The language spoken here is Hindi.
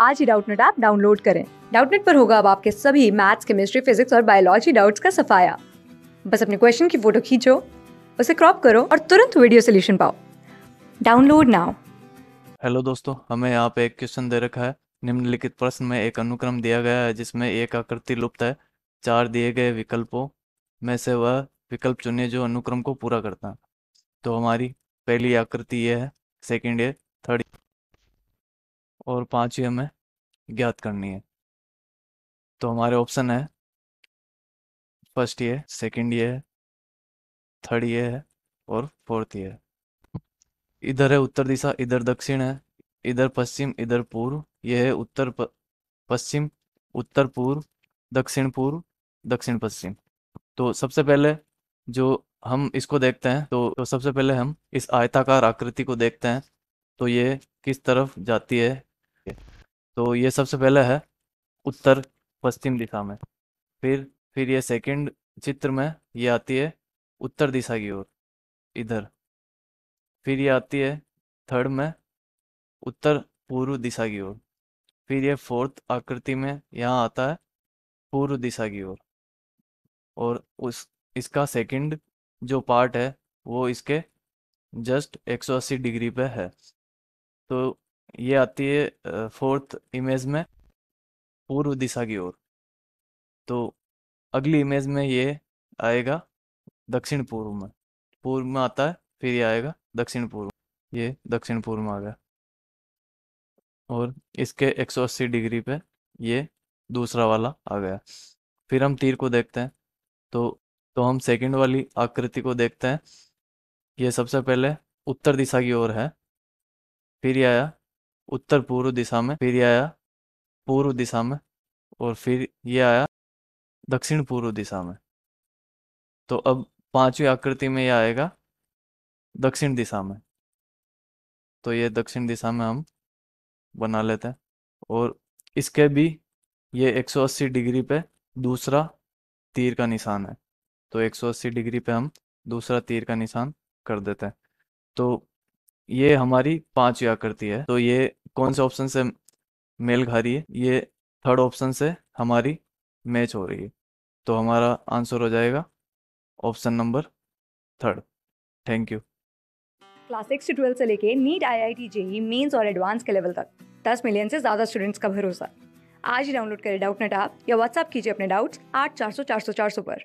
आज ही डाउटनेट ऐप डाउनलोड करें। डाउटनेट पर होगा अब आपके सभी मैथ्स, केमिस्ट्री, फिजिक्स और बायोलॉजी डाउट्स का सफाया। बस अपने क्वेश्चन की फ़ोटो खींचो, उसे क्रॉप करो और तुरंत वीडियो सोल्यूशन पाओ। Download now. हेलो दोस्तों, हमें यहाँ पे एक क्वेश्चन दे रखा है। निम्नलिखित प्रश्न में एक अनुक्रम दिया गया है, जिसमें एक आकृति लुप्त है। चार दिए गए विकल्पों में से वह विकल्प चुनिए जो अनुक्रम को पूरा करता है। तो हमारी पहली आकृति ये है सेकंड ये। और पांचवी हमें ज्ञात करनी है। तो हमारे ऑप्शन है। फ़र्स्ट ये सेकंड ये है थर्ड ये है और फोर्थ ये। है इधर है उत्तर दिशा इधर दक्षिण है इधर पश्चिम इधर पूर्व। ये है उत्तर पश्चिम उत्तर पूर्व दक्षिण पूर्व दक्षिण पश्चिम। तो सबसे पहले जो हम इसको देखते हैं तो, तो सबसे पहले हम इस आयताकार आकृति को देखते हैं। तो ये किस तरफ़ जाती है? तो ये सबसे पहले है उत्तर पश्चिम दिशा में। फिर फिर ये सेकंड चित्र में ये आती है उत्तर दिशा की ओर, इधर। फिर ये आती है थर्ड में उत्तर पूर्व दिशा की ओर। फिर ये फोर्थ आकृति में यहाँ आता है पूर्व दिशा की ओर। और उस, इसका सेकंड जो पार्ट है वो इसके जस्ट 180 डिग्री पे है। तो ये आती है फोर्थ इमेज में पूर्व दिशा की ओर। तो अगली इमेज में ये आएगा दक्षिण पूर्व में। पूर्व में आता है, फिर ये आएगा दक्षिण पूर्व। ये दक्षिण पूर्व में आ गया। और इसके 180 डिग्री पे ये दूसरा वाला आ गया। फिर हम तीर को देखते हैं। तो तो हम सेकंड वाली आकृति को देखते हैं। ये सबसे पहले उत्तर दिशा की ओर है। फिर ये आया उत्तर पूर्व दिशा में, फिर ये आया पूर्व दिशा में, और फिर ये आया दक्षिण पूर्व दिशा में। तो अब पांचवी आकृति में यह आएगा दक्षिण दिशा में। तो ये दक्षिण दिशा में हम बना लेते हैं, और इसके भी ये 180 डिग्री पे दूसरा तीर का निशान है। तो 180 डिग्री पे हम दूसरा तीर का निशान कर देते हैं। तो ये हमारी पांचवी आकृति है। तो ये कौन से ऑप्शन से मेल खा रही है? ये थर्ड ऑप्शन से हमारी मैच हो रही है। तो हमारा आंसर हो जाएगा option number third thank you class six से ट्वेल्थ से लेके NEET I I T JEE mains और एडवांस के लेवल तक। दस मिलियन से ज़्यादा स्टूडेंट्स का भरोसा। आज ही डाउनलोड करें डाउट नेट आप या व्हाट्सअप कीजिए अपने डाउट्स आठ चार सौ चार सौ चार सौ पर।